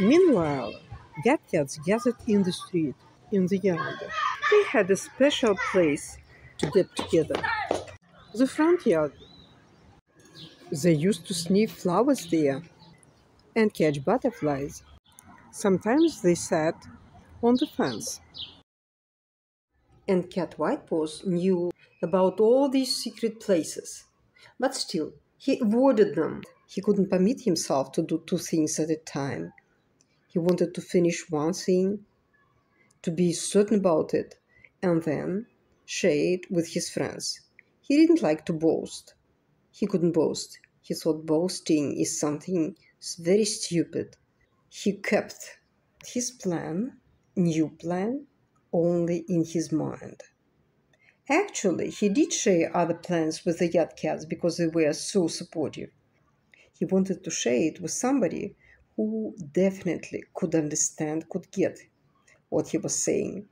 Meanwhile, Yat cats gathered in the street, in the yard. They had a special place to get together the front yard. They used to sniff flowers there and catch butterflies. Sometimes they sat on the fence. And Cat Whitepaws knew about all these secret places. But still, he avoided them. He couldn't permit himself to do two things at a time. He wanted to finish one thing, to be certain about it, and then share it with his friends. He didn't like to boast. He couldn't boast. He thought boasting is something very stupid. He kept his plan, new plan, only in his mind. Actually, he did share other plans with the Yat Cats because they were so supportive. He wanted to share it with somebody who definitely could understand, could get what he was saying.